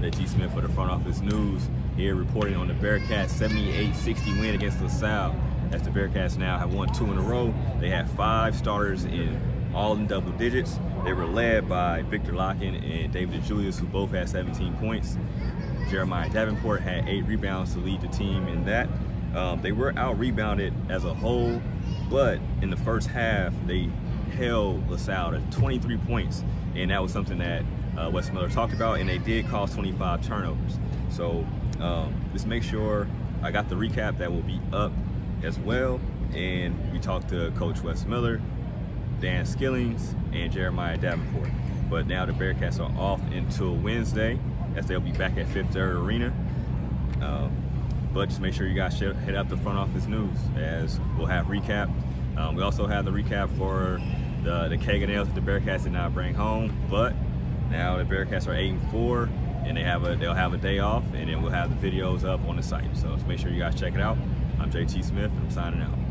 JT Smith for the front office news here reporting on the Bearcats 78-60 win against LaSalle as the Bearcats now have won two in a row. They have five starters in all in double digits. They were led by Viktor Lakhin and David DeJulius, who both had 17 points. Jeremiah Davenport had eight rebounds to lead the team in that. Um, they were out rebounded as a whole, but in the first half, they held LaSalle to 23 points, and that was something that uh, Wes Miller talked about, and they did cause 25 turnovers. So um, just make sure I got the recap that will be up as well, and we talked to Coach Wes Miller, Dan Skillings, and Jeremiah Davenport. But now the Bearcats are off until Wednesday, as they'll be back at Fifth Third Arena. Um, but just make sure you guys hit up the front office news as we'll have recap. Um, we also have the recap for the, the keg nails that the Bearcats did not bring home, but now the Bearcats are eight and four, and they have a they'll have a day off, and then we'll have the videos up on the site. So make sure you guys check it out. I'm JT Smith, and I'm signing out.